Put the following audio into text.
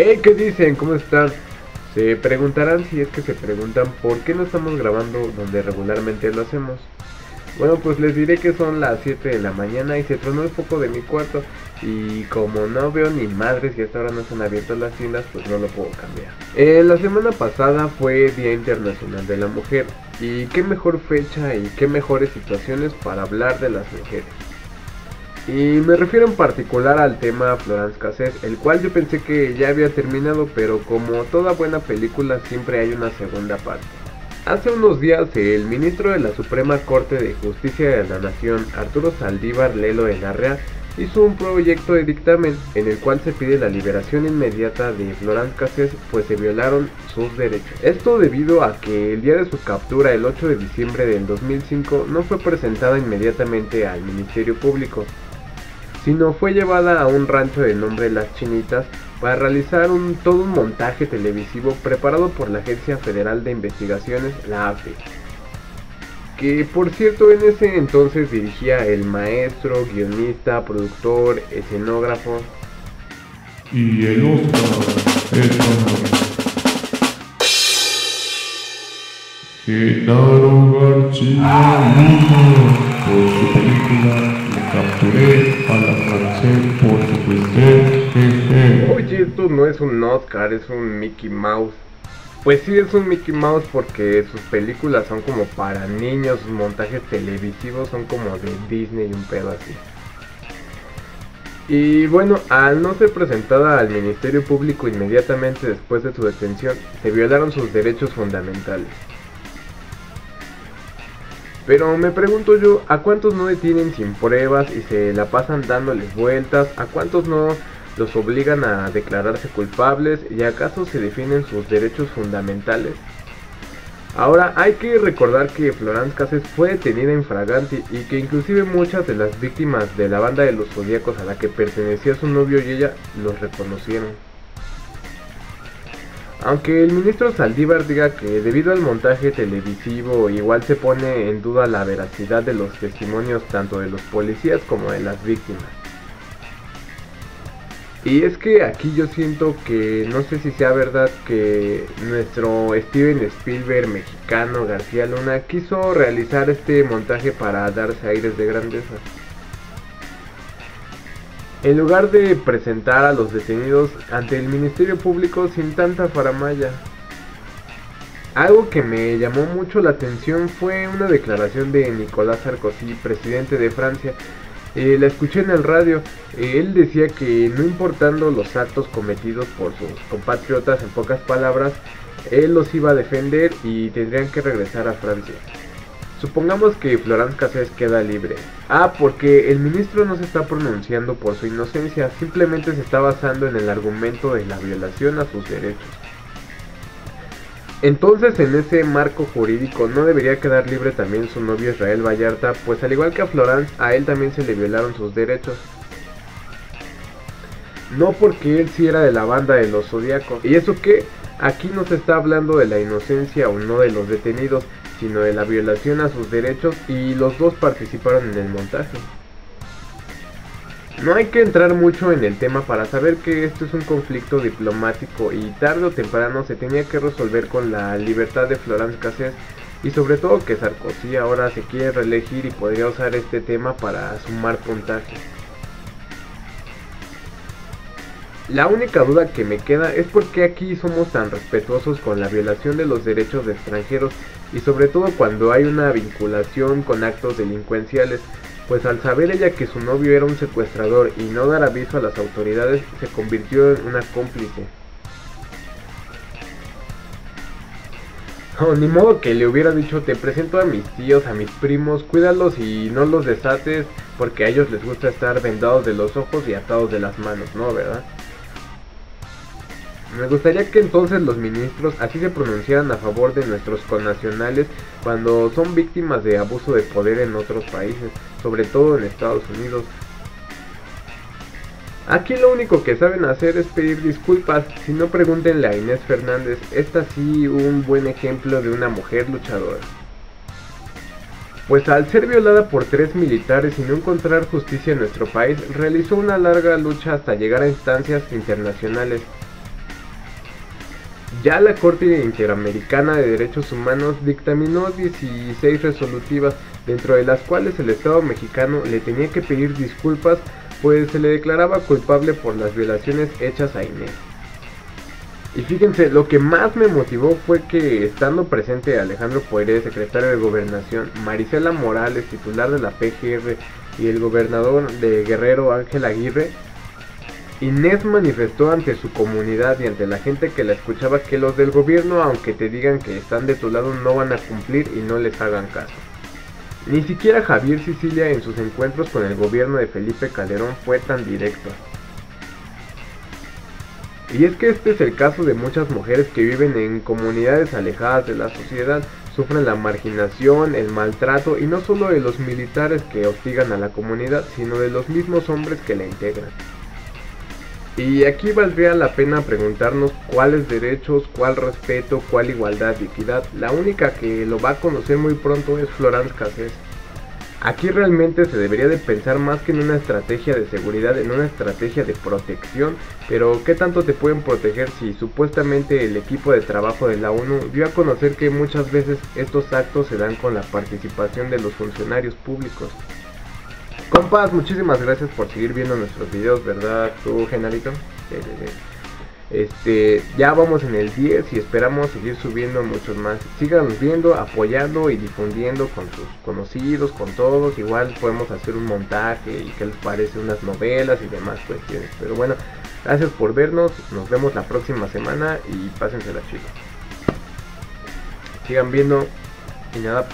Hey, ¿qué dicen? ¿Cómo están? Se preguntarán si es que se preguntan por qué no estamos grabando donde regularmente lo hacemos. Bueno, pues les diré que son las 7 de la mañana y se tronó el foco de mi cuarto y como no veo ni madres y hasta ahora no están abiertas las tiendas, pues no lo puedo cambiar. Eh, la semana pasada fue Día Internacional de la Mujer y qué mejor fecha y qué mejores situaciones para hablar de las mujeres. Y me refiero en particular al tema Florence Cassette, el cual yo pensé que ya había terminado, pero como toda buena película siempre hay una segunda parte. Hace unos días el ministro de la Suprema Corte de Justicia de la Nación, Arturo Saldívar Lelo de Larrea, hizo un proyecto de dictamen en el cual se pide la liberación inmediata de Florence Cassés pues se violaron sus derechos. Esto debido a que el día de su captura el 8 de diciembre del 2005 no fue presentada inmediatamente al Ministerio Público, sino fue llevada a un rancho de nombre Las Chinitas para realizar un, todo un montaje televisivo preparado por la Agencia Federal de Investigaciones, la AFE. Que por cierto en ese entonces dirigía el maestro, guionista, productor, escenógrafo. Y el Oscar es Luna por su Oye, esto no es un Oscar, es un Mickey Mouse. Pues sí, es un Mickey Mouse porque sus películas son como para niños, sus montajes televisivos son como de Disney y un pedo así. Y bueno, al no ser presentada al Ministerio Público inmediatamente después de su detención, se violaron sus derechos fundamentales. Pero me pregunto yo, ¿a cuántos no detienen sin pruebas y se la pasan dándoles vueltas? ¿A cuántos no los obligan a declararse culpables? ¿Y acaso se definen sus derechos fundamentales? Ahora hay que recordar que Florence Cassés fue detenida en Fraganti y que inclusive muchas de las víctimas de la banda de los zodíacos a la que pertenecía su novio y ella los reconocieron. Aunque el ministro Saldívar diga que debido al montaje televisivo igual se pone en duda la veracidad de los testimonios tanto de los policías como de las víctimas. Y es que aquí yo siento que no sé si sea verdad que nuestro Steven Spielberg mexicano García Luna quiso realizar este montaje para darse aires de grandeza. En lugar de presentar a los detenidos ante el Ministerio Público sin tanta faramaya. Algo que me llamó mucho la atención fue una declaración de Nicolás Sarkozy, presidente de Francia. Eh, la escuché en el radio. Eh, él decía que no importando los actos cometidos por sus compatriotas, en pocas palabras, él los iba a defender y tendrían que regresar a Francia. Supongamos que Florence Cassés queda libre. Ah, porque el ministro no se está pronunciando por su inocencia, simplemente se está basando en el argumento de la violación a sus derechos. Entonces en ese marco jurídico no debería quedar libre también su novio Israel Vallarta, pues al igual que a Florence, a él también se le violaron sus derechos. No porque él sí era de la banda de los zodiacos. ¿Y eso qué? Aquí no se está hablando de la inocencia o no de los detenidos, sino de la violación a sus derechos y los dos participaron en el montaje. No hay que entrar mucho en el tema para saber que esto es un conflicto diplomático y tarde o temprano se tenía que resolver con la libertad de Florence Cassés y sobre todo que Sarkozy ahora se quiere reelegir y podría usar este tema para sumar puntaje. La única duda que me queda es por qué aquí somos tan respetuosos con la violación de los derechos de extranjeros y sobre todo cuando hay una vinculación con actos delincuenciales, pues al saber ella que su novio era un secuestrador y no dar aviso a las autoridades se convirtió en una cómplice. Oh, ni modo que le hubiera dicho te presento a mis tíos, a mis primos, cuídalos y no los desates porque a ellos les gusta estar vendados de los ojos y atados de las manos, ¿no? ¿Verdad? Me gustaría que entonces los ministros así se pronunciaran a favor de nuestros connacionales cuando son víctimas de abuso de poder en otros países, sobre todo en Estados Unidos. Aquí lo único que saben hacer es pedir disculpas, si no pregúntenle a Inés Fernández, esta sí un buen ejemplo de una mujer luchadora. Pues al ser violada por tres militares y no encontrar justicia en nuestro país, realizó una larga lucha hasta llegar a instancias internacionales Ya la Corte Interamericana de Derechos Humanos dictaminó 16 resolutivas, dentro de las cuales el Estado mexicano le tenía que pedir disculpas, pues se le declaraba culpable por las violaciones hechas a Inés. Y fíjense, lo que más me motivó fue que estando presente Alejandro Poiré, secretario de Gobernación, Marisela Morales, titular de la PGR, y el gobernador de Guerrero, Ángel Aguirre, Inés manifestó ante su comunidad y ante la gente que la escuchaba que los del gobierno, aunque te digan que están de tu lado, no van a cumplir y no les hagan caso. Ni siquiera Javier Sicilia en sus encuentros con el gobierno de Felipe Calderón fue tan directo. Y es que este es el caso de muchas mujeres que viven en comunidades alejadas de la sociedad, sufren la marginación, el maltrato y no solo de los militares que hostigan a la comunidad, sino de los mismos hombres que la integran. Y aquí valdría la pena preguntarnos cuáles derechos, cuál respeto, cuál igualdad y equidad. La única que lo va a conocer muy pronto es Florence Cassés. Aquí realmente se debería de pensar más que en una estrategia de seguridad, en una estrategia de protección, pero ¿qué tanto te pueden proteger si supuestamente el equipo de trabajo de la ONU dio a conocer que muchas veces estos actos se dan con la participación de los funcionarios públicos? Compas, muchísimas gracias por seguir viendo nuestros videos, ¿verdad? Tú, Genarito. Este, ya vamos en el 10 y esperamos seguir subiendo muchos más. Síganos viendo, apoyando y difundiendo con sus conocidos, con todos. Igual podemos hacer un montaje y qué les parece unas novelas y demás cuestiones. Pero bueno, gracias por vernos. Nos vemos la próxima semana y pásensela chicos. Sigan viendo y nada.